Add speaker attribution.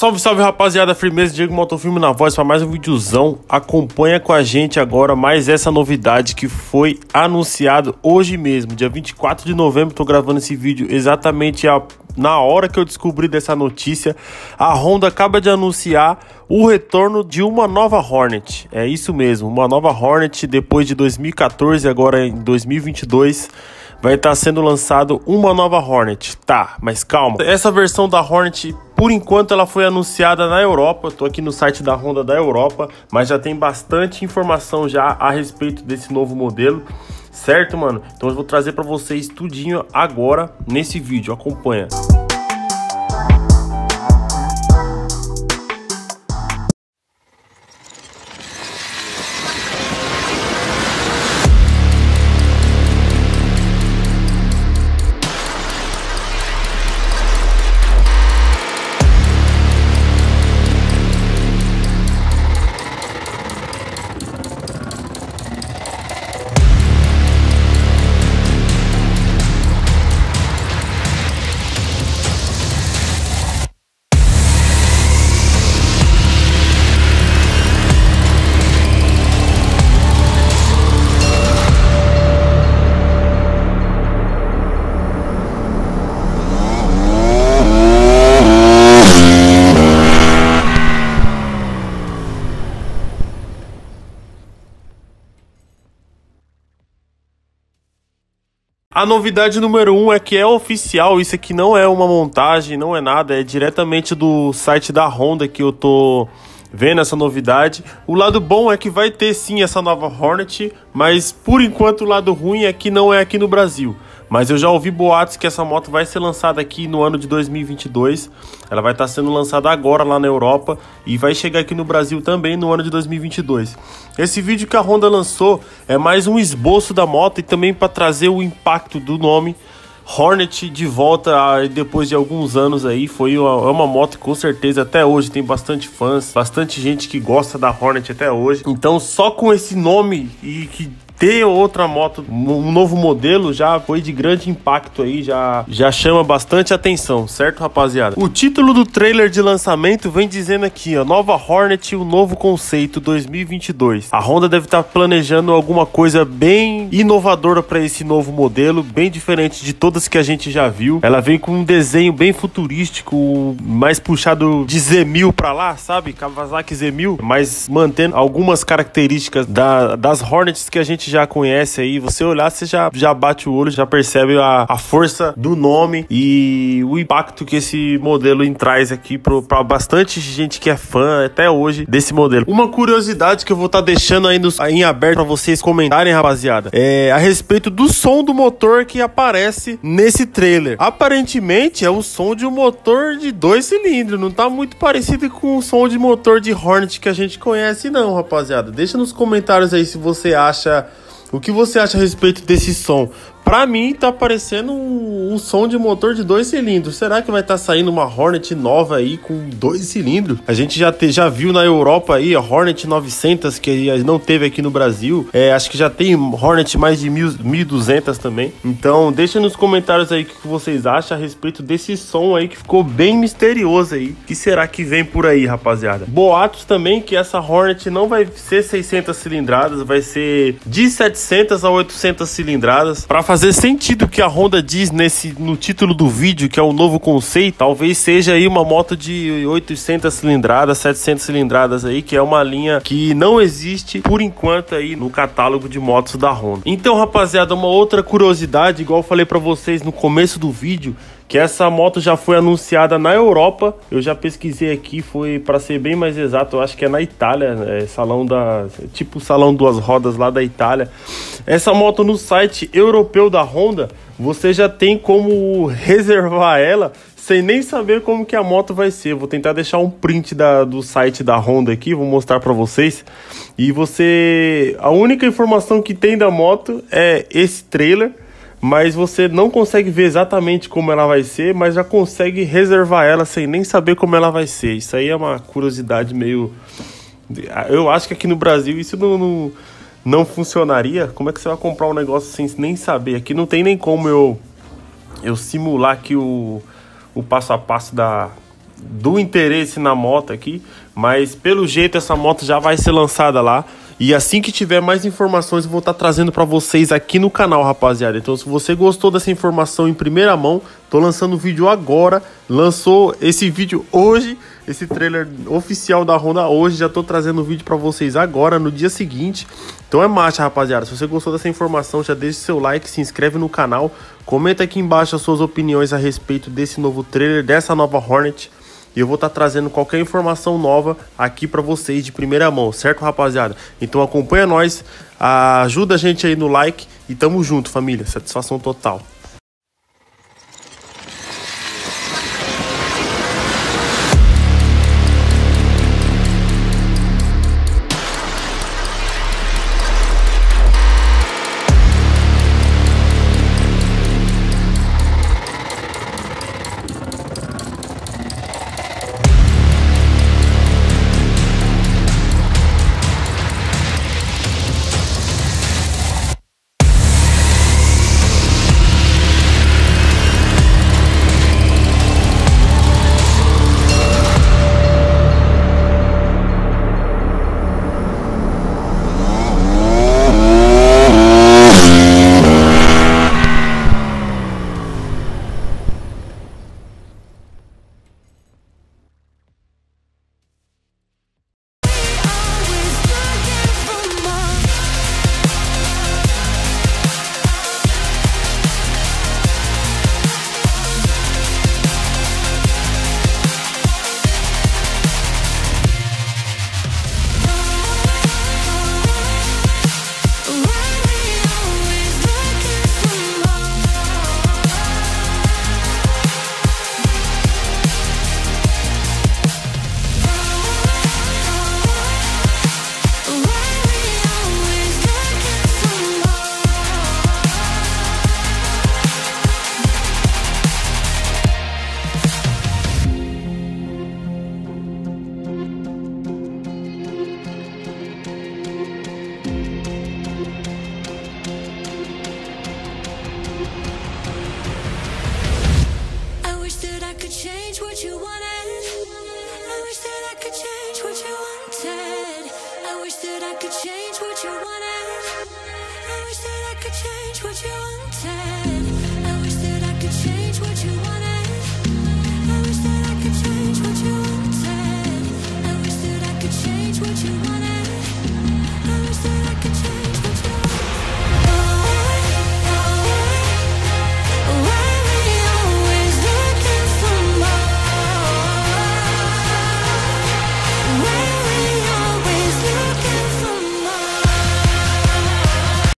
Speaker 1: Salve, salve rapaziada, firmeza, Diego Motofilme na voz para mais um videozão. Acompanha com a gente agora mais essa novidade que foi anunciado hoje mesmo, dia 24 de novembro. Tô gravando esse vídeo exatamente a, na hora que eu descobri dessa notícia. A Honda acaba de anunciar o retorno de uma nova Hornet. É isso mesmo, uma nova Hornet depois de 2014, agora em 2022 vai estar tá sendo lançado uma nova Hornet. Tá, mas calma. Essa versão da Hornet, por enquanto, ela foi anunciada na Europa. Eu tô aqui no site da Honda da Europa, mas já tem bastante informação já a respeito desse novo modelo. Certo, mano? Então eu vou trazer para vocês tudinho agora nesse vídeo. Acompanha. A novidade número um é que é oficial, isso aqui não é uma montagem, não é nada, é diretamente do site da Honda que eu tô vendo essa novidade. O lado bom é que vai ter sim essa nova Hornet, mas por enquanto o lado ruim é que não é aqui no Brasil. Mas eu já ouvi boatos que essa moto vai ser lançada aqui no ano de 2022. Ela vai estar sendo lançada agora lá na Europa e vai chegar aqui no Brasil também no ano de 2022. Esse vídeo que a Honda lançou é mais um esboço da moto e também para trazer o impacto do nome Hornet de volta depois de alguns anos aí. Foi uma, é uma moto que com certeza até hoje tem bastante fãs, bastante gente que gosta da Hornet até hoje. Então, só com esse nome e que ter outra moto, um novo modelo, já foi de grande impacto aí, já, já chama bastante atenção, certo, rapaziada? O título do trailer de lançamento vem dizendo aqui, ó, nova Hornet, o novo conceito 2022. A Honda deve estar tá planejando alguma coisa bem inovadora para esse novo modelo, bem diferente de todas que a gente já viu. Ela vem com um desenho bem futurístico, mais puxado de Z1000 para lá, sabe? Kawasaki Z1000, mas mantendo algumas características da, das Hornets que a gente já conhece aí, você olhar, você já, já bate o olho, já percebe a, a força do nome e o impacto que esse modelo traz aqui para bastante gente que é fã até hoje desse modelo. Uma curiosidade que eu vou estar tá deixando aí nos, em aberto para vocês comentarem, rapaziada, é a respeito do som do motor que aparece nesse trailer. Aparentemente é o som de um motor de dois cilindros, não tá muito parecido com o som de motor de Hornet que a gente conhece não, rapaziada. Deixa nos comentários aí se você acha o que você acha a respeito desse som? Pra mim, tá parecendo um, um, som de motor de dois cilindros. Será que vai estar tá saindo uma Hornet nova aí com dois cilindros? A gente já, te, já viu na Europa aí a Hornet 900, que não teve aqui no Brasil. É, acho que já tem Hornet mais de 1200 também. Então, deixa nos comentários aí o que vocês acham a respeito desse som aí que ficou bem misterioso aí. Que será que vem por aí, rapaziada? Boatos também que essa Hornet não vai ser 600 cilindradas, vai ser de 700 a 800 cilindradas. Para fazer fazer sentido que a Honda diz nesse no título do vídeo, que é o novo conceito. Talvez seja aí uma moto de 800 cilindradas, 700 cilindradas aí, que é uma linha que não existe por enquanto aí no catálogo de motos da Honda. Então, rapaziada, uma outra curiosidade, igual eu falei para vocês no começo do vídeo, que essa moto já foi anunciada na Europa. Eu já pesquisei aqui, foi para ser bem mais exato, eu acho que é na Itália, é salão da tipo salão duas rodas lá da Itália. Essa moto no site europeu da Honda, você já tem como reservar ela sem nem saber como que a moto vai ser. Vou tentar deixar um print da, do site da Honda aqui, vou mostrar para vocês. E você, a única informação que tem da moto é esse trailer mas você não consegue ver exatamente como ela vai ser, mas já consegue reservar ela sem nem saber como ela vai ser. Isso aí é uma curiosidade meio. Eu acho que aqui no Brasil isso não, não, não funcionaria. Como é que você vai comprar um negócio sem nem saber? Aqui não tem nem como eu, eu simular aqui o, o passo a passo da, do interesse na moto aqui, mas pelo jeito essa moto já vai ser lançada lá. E assim que tiver mais informações, eu vou estar tá trazendo para vocês aqui no canal, rapaziada. Então, se você gostou dessa informação em primeira mão, tô lançando o vídeo agora. Lançou esse vídeo hoje, esse trailer oficial da Honda hoje. Já tô trazendo o vídeo para vocês agora, no dia seguinte. Então é marcha, rapaziada. Se você gostou dessa informação, já deixa seu like, se inscreve no canal. Comenta aqui embaixo as suas opiniões a respeito desse novo trailer, dessa nova Hornet e eu vou estar tá trazendo qualquer informação nova aqui para vocês de primeira mão, certo, rapaziada? Então acompanha nós, ajuda a gente aí no like e tamo junto, família. Satisfação total.
Speaker 2: Change what you wanted. I wish that I could change what you wanted.